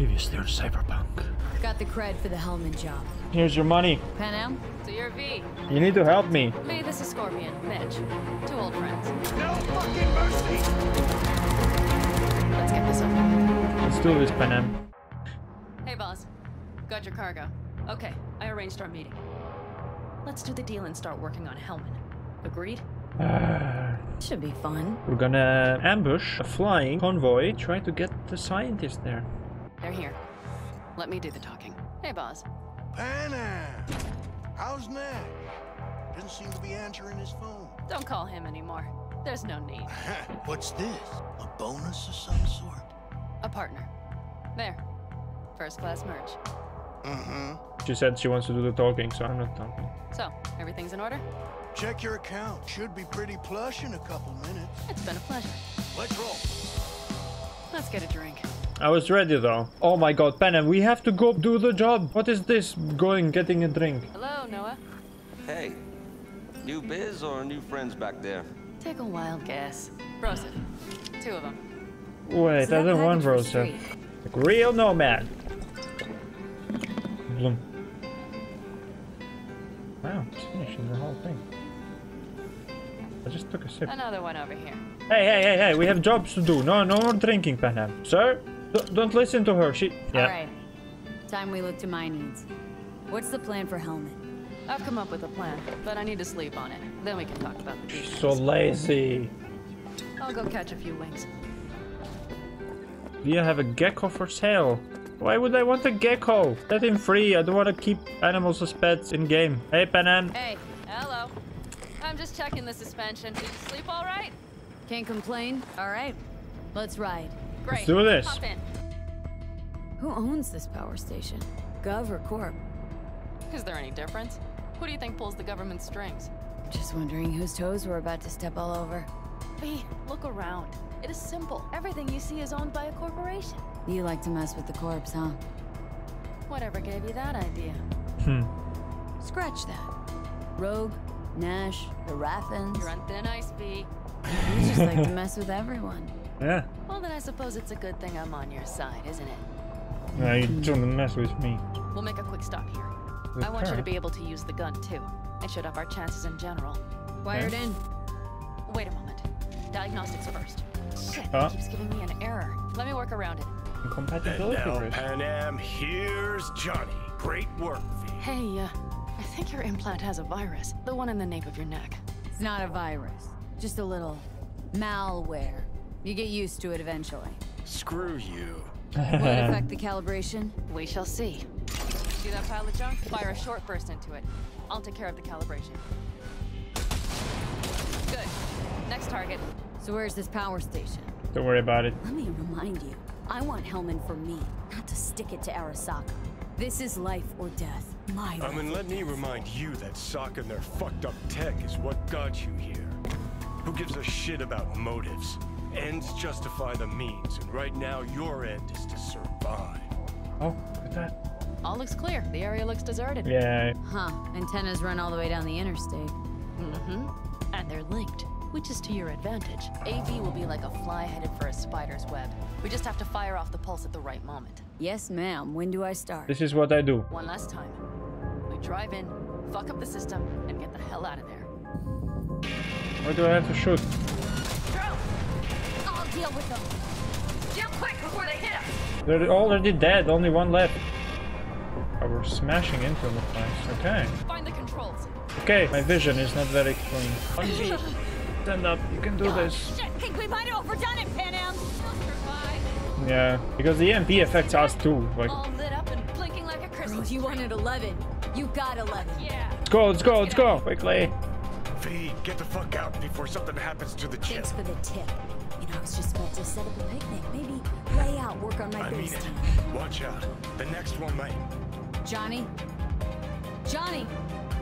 Previously on Cyberpunk. Got the cred for the Hellman job. Here's your money. Panam? So you're V. You need to help me. Me, this is Scorpion. Mitch. Two old friends. No fucking mercy! Let's get this over with. Let's do this, Panam. Hey, boss. Got your cargo. Okay, I arranged our meeting. Let's do the deal and start working on Hellman. Agreed? Uh, Should be fun. we're gonna ambush a flying convoy. Try to get the scientist there. They're here. Let me do the talking. Hey, boss. Panam! How's Nash? Doesn't seem to be answering his phone. Don't call him anymore. There's no need. What's this? A bonus of some sort? A partner. There. First class merch. Mm-hmm. She said she wants to do the talking, so I'm not talking. So, everything's in order? Check your account. Should be pretty plush in a couple minutes. It's been a pleasure. Let's roll. Let's get a drink. I was ready though. Oh my god, Panam, we have to go do the job. What is this? Going, getting a drink. Hello, Noah. Hey, new biz or new friends back there? Take a wild guess. Broseph. Two of them. Wait, So I that don't want package was Rosa. free. Like real nomad. Bloom. Wow, it's finishing the whole thing. I just took a sip. Another one over here. Hey, hey, hey, hey, we have jobs to do. No, no more drinking, Panam. Sir, d- don't listen to her. She. Yeah. All right. Time we look to my needs. What's the plan for Hellman? I've come up with a plan, but I need to sleep on it. Then we can talk about the She's details. so lazy. I'll go catch a few wings. We have a gecko for sale. Why would I want a gecko? Let him free. I don't want to keep animals as pets in game. Hey, Panam. Hey, hello. I'm just checking the suspension. Did you sleep all right? Can't complain. All right. Let's ride. Great. do this. Hop in. Who owns this power station? Gov or Corp? Is there any difference? Who do you think pulls the government strings? Just wondering whose toes we're about to step all over. V, look around. It is simple. Everything you see is owned by a corporation. You like to mess with the corpse, huh? Whatever gave you that idea? Hmm. Scratch that. Rogue, Nash, the Raffens. You're on thin ice, V. You just like to mess with everyone. Yeah. Well, then I suppose it's a good thing I'm on your side, isn't it? No, you don't mess with me. We'll make a quick stop here. With I want you to be able to use the gun, too. It should up our chances in general. Wired Okay. in. Wait a moment. Diagnostics first. Shit, Huh? it keeps giving me an error. Let me work around it. And Incompatibility now, risk. Panam, here's Johnny. Great work, V. Hey, uh, I think your implant has a virus. The one in the nape of your neck. It's not a virus. Just a little malware. You get used to it eventually. Screw you. Will it affect the calibration? We shall see. See that pile of junk? Fire a short burst into it. I'll take care of the calibration. Good. Next target. So where's this power station? Don't worry about it. Let me remind you, I want Hellman for me, not to stick it to Arasaka. This is life or death. My I life mean, let me remind you that Sock and their fucked up tech is what got you here. Who gives a shit about motives? Ends justify the means, and right now your end is to survive. Oh, look at that. All looks clear. The area looks deserted. Yeah. Huh, antennas run all the way down the interstate. Mm-hmm. And they're linked, which is to your advantage. AV will be like a fly headed for a spider's web. We just have to fire off the pulse at the right moment. Yes, ma'am. When do I start? This is what I do. One last time. We drive in, fuck up the system, and get the hell out of there. Where do I have to shoot? I'll deal with them. Deal quick before they hit us! They're already dead. Only one left. Oh, we're smashing into the place. Okay. Find the controls. Okay, my vision is not very clean. Bungie, stand up. You can do oh, this. Shit, think we might have overdone it, Panam. Yeah, because the EMP affects us too. Like, All lit up and blinking like a Girl, Christmas you wanted 11. You got 11. Yeah. let's go, let's go, let's go, quickly. V, get the fuck out before something happens to the chip. Thanks for the tip. You know, I was just about to set up a picnic. Maybe lay out, work on my I mean base it. Watch out. The next one might. Johnny? Johnny!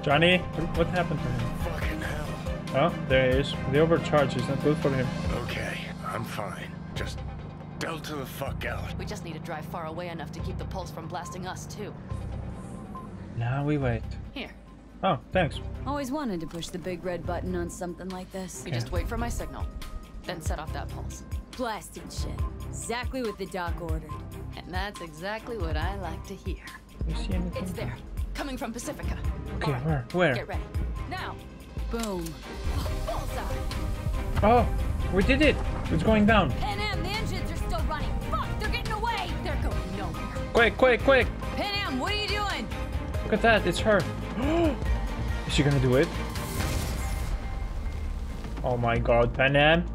Johnny, what happened to him? Fucking hell. Oh, there he is. The overcharge is not good for him. Okay, I'm fine. Just delta the fuck out. We just need to drive far away enough to keep the pulse from blasting us, too. Now we wait. Here. Oh, thanks. Always wanted to push the big red button on something like this. You just wait for my signal. Then set off that pulse. Blasted shit. Exactly what the doc ordered. And that's exactly what I like to hear. You see anything? It's there. Coming from Pacifica. Okay, Alright, where? Where? Get ready. Now. Boom. Bullseye. Oh, we did it. It's going down. Panam, the engines are still running. Fuck, they're getting away. They're going nowhere. Quick, quick, quick. Pan Am, what are you doing? Look at that. It's her. Is she gonna do it? Oh my god, Panam.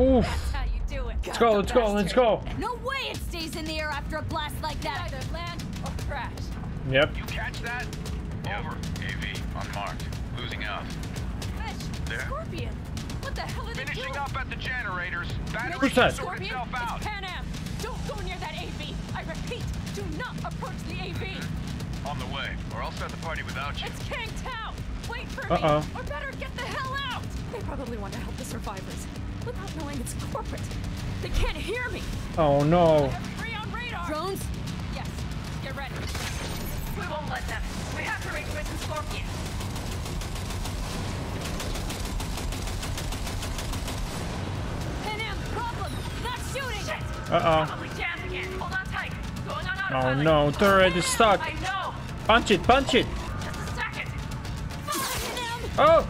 Oof. That's how you do it. Let's go, let's go, let's go. No way it stays in the air after a blast like that. Either land or crash. Yep. You catch that? Over. AV, unmarked. Losing out. Mitch, There. Scorpion. What the hell are they Finishing doing? up at the generators. Battery Who's that? should sort Scorpion, itself out. it's Panam. Don't go near that AV. I repeat, do not approach the AV. On the way, or I'll start the party without you. It's Kang Tao. Wait for Uh-oh. me, or better get the hell out. They probably want to help the survivors without knowing it's corporate. They can't hear me. Oh no. Free on radar. Drones? Yes. Get ready. We won't let them. We have to reach Mission Scorpion. Pan problem. Not shooting. Shit. Uh Probably jammed again. Hold on tight. Going on oh. Oh no, turret is stuck. I know. Punch it, punch it. Just a second. Oh!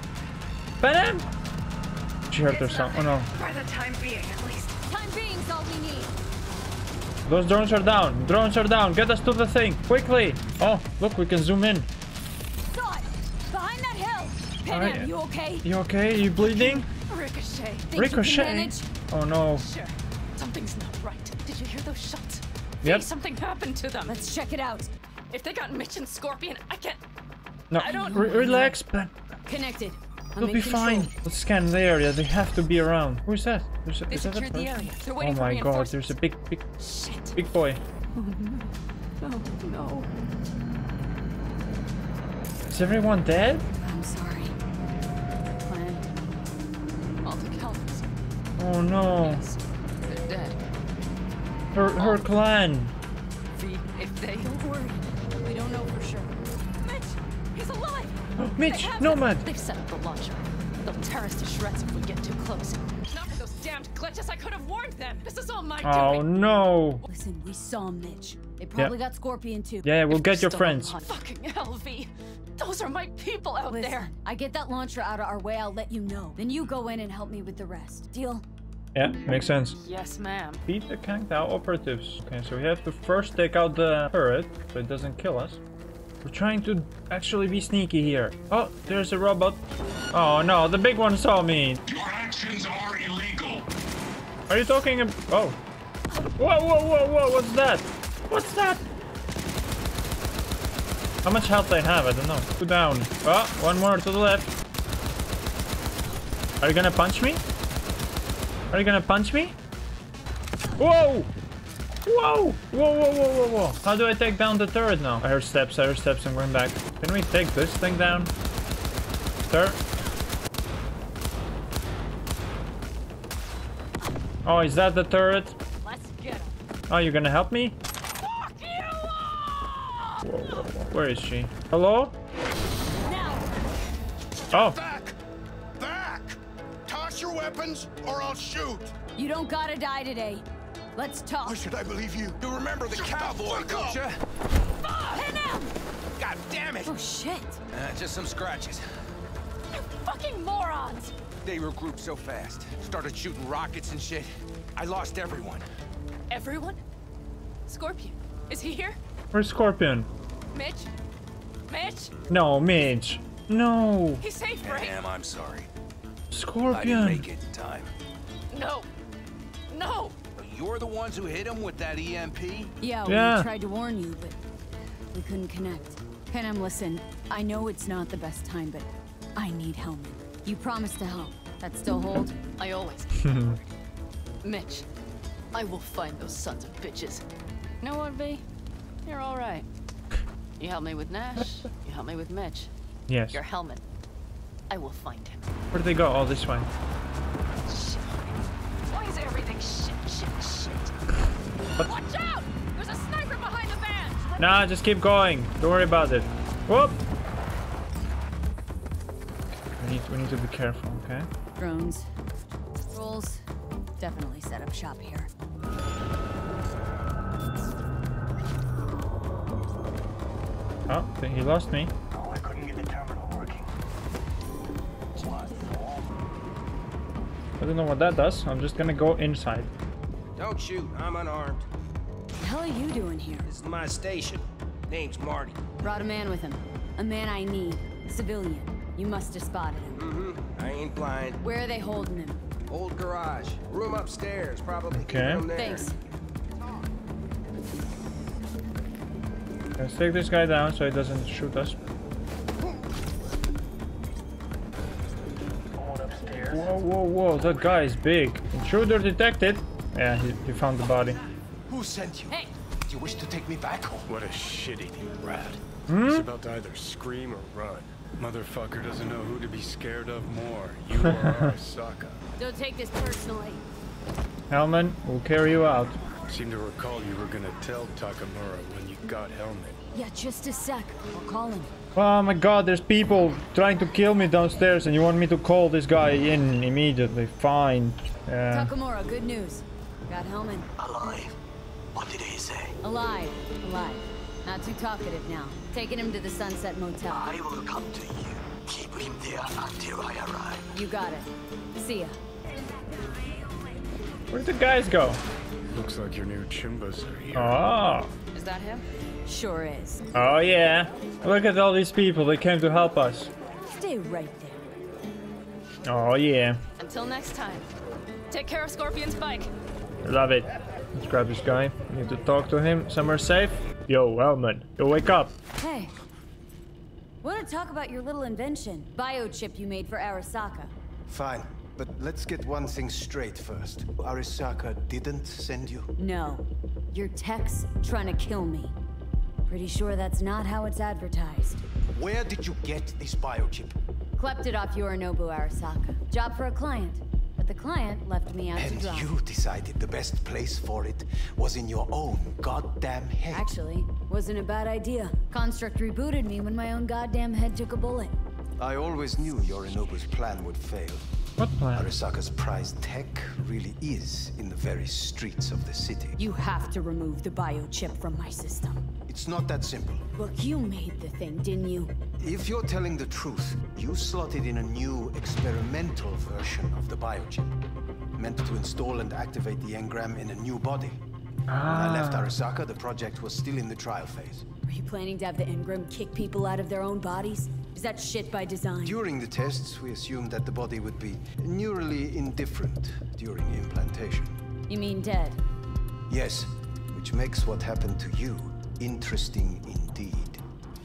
Panam! She hurt herself. Oh no. For the time being, at least. Time being's all we need. Those drones are down. Drones are down. Get us to the thing. Quickly. Oh, look, we can zoom in. Saw it. Behind that hill. Pan Alright. Am, you okay? You okay? You bleeding? Ricochet. Think Ricochet. Oh no. Sure. Something's not right. Did you hear those shots? Yep. Something happened to them. Let's check it out. If they got Mitch and Scorpion, I can't. No. I don't- Re- relax, Pan. Connected. We'll be control. fine. Let's scan the area. They have to be around. Who's that? There's a, They is that a the area. Oh my god, there's a big, big, Shit. big boy. Oh no. Is everyone dead? I'm sorry. Plan. The. Oh no. Yes. They're dead. Her, her oh. clan. V, if they. Don't worry. We don't know for sure. Mitch! He's alive! Mitch, They have Nomad. They've set up the launcher. They'll tear us to shreds if we get too close. Not for those damned glitches. I could have warned them. This is all my Oh doing. no. Listen, we saw Mitch. They probably got Scorpion too. Yeah, we'll get your Still friends. alive. Fucking LV. Those are my people out Listen, there. I get that launcher out of our way, I'll let you know. Then you go in and help me with the rest. Deal? Yeah, makes sense. Yes, ma'am. Beat the Kang Tao operatives. Okay, so we have to first take out the turret, so it doesn't kill us. We're trying to actually be sneaky here. Oh, there's a robot. Oh no, the big one saw me. Your actions are illegal. Are you talking ab- Oh. Whoa, whoa, whoa, whoa, what's that? What's that? How much health they have? I don't know. Two down. Oh, one more to the left. Are you gonna punch me? Are you gonna punch me? Whoa! Whoa! Whoa, whoa, whoa, whoa, whoa. How do I take down the turret now? I heard steps, I heard steps, I'm going back. Can we take this thing down? Sir? Oh, is that the turret? Let's get him. Oh, you're gonna help me? Fuck you all! Whoa, whoa, whoa. Where is she? Hello? Now! Oh, Back! Back! Toss your weapons, or I'll shoot! You don't gotta die today. Let's talk. Why should I believe you? You remember the Shut cowboy, fuck don't up. you? Panam! God damn it! Oh shit! Uh, just some scratches. You fucking morons! They regrouped so fast. Started shooting rockets and shit. I lost everyone. Everyone? Scorpion. Is he here? where's Scorpion? Mitch? Mitch? No, Midge. No, He's safe, right? Damn, I'm sorry. Scorpion. I didn't Scorpion. make it in time. No. No. You're the ones who hit him with that EMP? Yeah, Yeah. we tried to warn you, but we couldn't connect. Panam, listen, I know it's not the best time, but I need Hellman. You promised to help. That still hold? I always keep my word. Mitch, I will find those sons of bitches. You know what, V? You're all right. You helped me with Nash. You helped me with Mitch. Yes. Your helmet. I will find him. Where did they go? Oh, this way. Nah, just keep going. Don't worry about it. Whoop! We need, we need to be careful, okay? Drones. Rolls. Definitely set up shop here. Oh, I think he lost me. Oh, I couldn't get the terminal working. I don't know what that does. I'm just gonna go inside. Don't shoot. I'm unarmed. The hell are you doing here? This is my station. Name's Marty. Brought a man with him. A man I need. Civilian. You must have spotted him. Mm-hmm. I ain't blind. Where are they holding him? Old garage. Room upstairs, probably. Okay. There. Thanks. Let's take this guy down so he doesn't shoot us. Whoa, whoa, whoa, that guy is big. Intruder detected. Yeah, he, he found the body. Who sent you? Hey! Do you wish to take me back home? What a shit-eating rat. Hmm? He's about to either scream or run. Motherfucker doesn't know who to be scared of more. You or Arasaka. Don't take this personally. Hellman, we'll carry you out. Seem to recall you were gonna tell Takamura when you got Hellman. Yeah, just a sec. I'll call him. Oh my god, there's people trying to kill me downstairs and you want me to call this guy in immediately. Fine. Yeah. Takamura, good news. Got Hellman. Alive. What did he say? Alive. Alive. Not too talkative now. Taking him to the Sunset Motel. I will come to you. Keep him there until I arrive. You got it. See ya. Where'd the guys go? Looks like your new Choombas are here. Oh. Is that him? Sure is. Oh yeah. Look at all these people. They came to help us. Stay right there. Oh yeah. Until next time. Take care of Scorpion's bike. Love it. Let's grab this guy. Need to talk to him. Somewhere safe. Yo, Hellman. Yo, wake up. Hey. Want to talk about your little invention? Biochip you made for Arasaka. Fine. But let's get one thing straight first. Arasaka didn't send you? No. Your tech's trying to kill me. Pretty sure that's not how it's advertised. Where did you get this biochip? Klept it off Yorinobu Arasaka. Job for a client. But the client left me out to And you decided the best place for it was in your own goddamn head. Actually, wasn't a bad idea. Construct rebooted me when my own goddamn head took a bullet. I always knew your Yorinobu's plan would fail. What plan? Arasaka's prized tech really is in the very streets of the city. You have to remove the biochip from my system. It's not that simple. Look, you made the thing, didn't you? If you're telling the truth, you slotted in a new experimental version of the biochip. Meant to install and activate the engram in a new body. When I ah. left Arasaka, the project was still in the trial phase. Are you planning to have the engram kick people out of their own bodies? Is that shit by design? During the tests, we assumed that the body would be neurally indifferent during implantation. You mean dead? Yes, which makes what happened to you interesting indeed.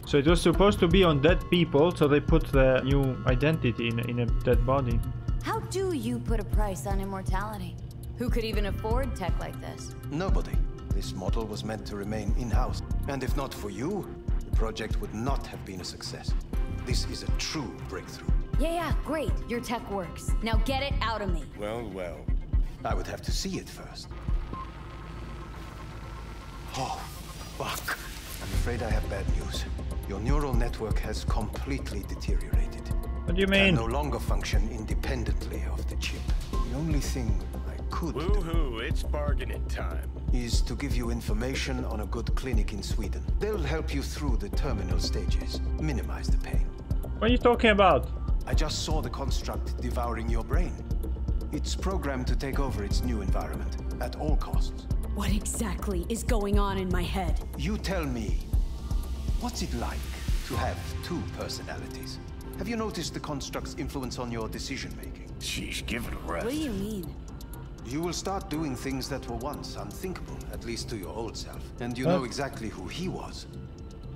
So it was supposed to be on dead people, so they put the new identity in, in a dead body. How do you put a price on immortality? Who could even afford tech like this? Nobody. This model was meant to remain in-house. And if not for you, the project would not have been a success. This is a true breakthrough. Yeah, yeah, great. Your tech works. Now get it out of me. Well, well. I would have to see it first. Oh, fuck. I'm afraid I have bad news. Your neural network has completely deteriorated. What do you Can mean? no longer function independently of the chip. The only thing I could do Woohoo, it's bargaining time. is to give you information on a good clinic in Sweden. They'll help you through the terminal stages, minimize the pain. What are you talking about? I just saw the construct devouring your brain. It's programmed to take over its new environment at all costs. What exactly is going on in my head? You tell me, what's it like to have two personalities? Have you noticed the construct's influence on your decision making? Sheesh, give it a rest. What do you mean? You will start doing things that were once unthinkable, at least to your old self. And you know exactly who he was.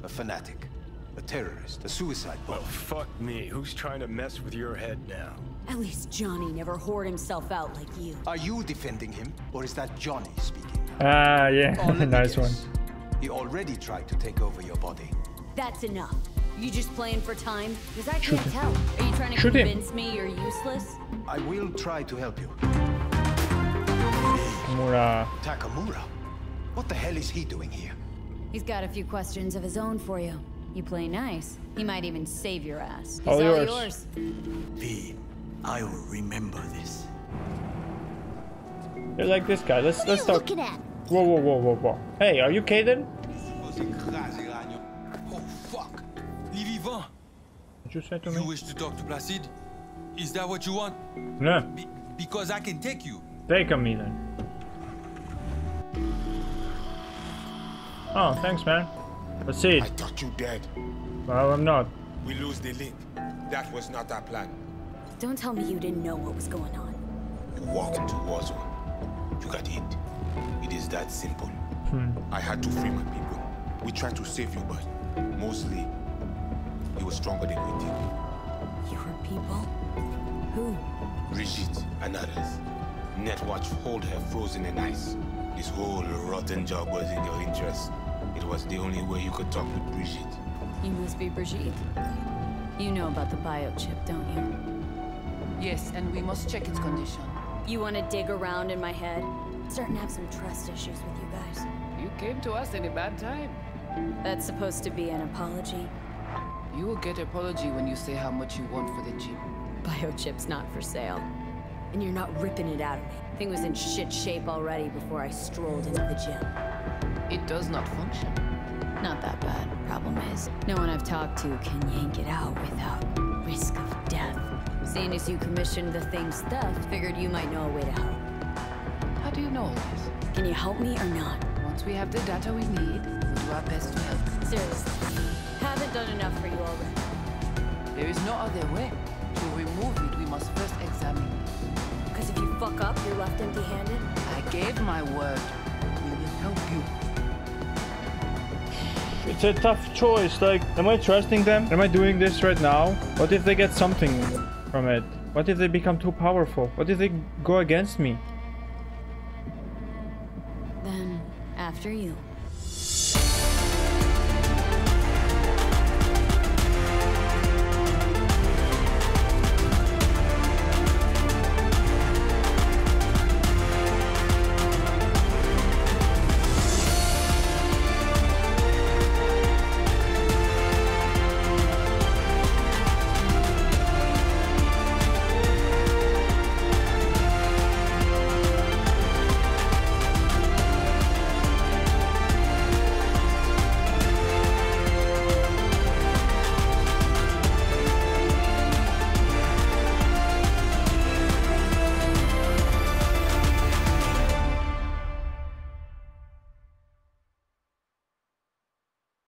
A fanatic, a terrorist, a suicide Well, bomber. fuck me. Who's trying to mess with your head now? At least Johnny never whored himself out like you. Are you defending him, or is that Johnny speaking? Ah, yeah. Oh, nice one. guess. He already tried to take over your body. That's enough. You just playing for time? Because I Shoot can't him. tell. Are you trying to Shoot him. convince me you're useless? I will try to help you. Mura. Takamura? What the hell is he doing here? He's got a few questions of his own for you. You play nice. He might even save your ass. He's All all yours. yours. V, I will remember this. You're like this guy. Let's let's talk. Whoa, whoa, whoa, whoa, whoa. Hey, are you Kaden? Oh, fuck. Vivant, Did you say to me? you wish to talk to Placide? Is that what you want? Yeah. Be because I can take you. Take on me then. Oh, thanks, man. Let's see. I thought you dead. Well, I'm not. We lose the link. That was not our plan. Don't tell me you didn't know what was going on. You walked into war zone. You got hit. It is that simple. Hmm. I had to free my people. We tried to save you, but mostly you were stronger than we did. Your people? Who? Brigitte and others. Netwatch hold her frozen in ice. This whole rotten job was in your interest. It was the only way you could talk with Brigitte. You must be Brigitte. You know about the biochip, don't you? Yes, and we must check its condition. You want to dig around in my head? Starting to have some trust issues with you guys. You came to us in a bad time. That's supposed to be an apology. You will get apology when you say how much you want for the chip. Biochip's not for sale. And you're not ripping it out of me. Thing was in shit shape already before I strolled into the gym. It does not function. Not that bad. Problem is, no one I've talked to can yank it out without risk of death. Seeing as you commissioned the thing's theft, figured you might know a way to help. How do you know all this? Can you help me or not? Once we have the data we need, we'll do our best to help. Seriously. Haven't done enough for you already. There is no other way. To remove it, we must first examine it. Because if you fuck up, you're left empty-handed? I gave my word. We will help you. It's a tough choice. Like, am I trusting them? Am I doing this right now? What if they get something from it? What if they become too powerful? What if they go against me? Then, after you.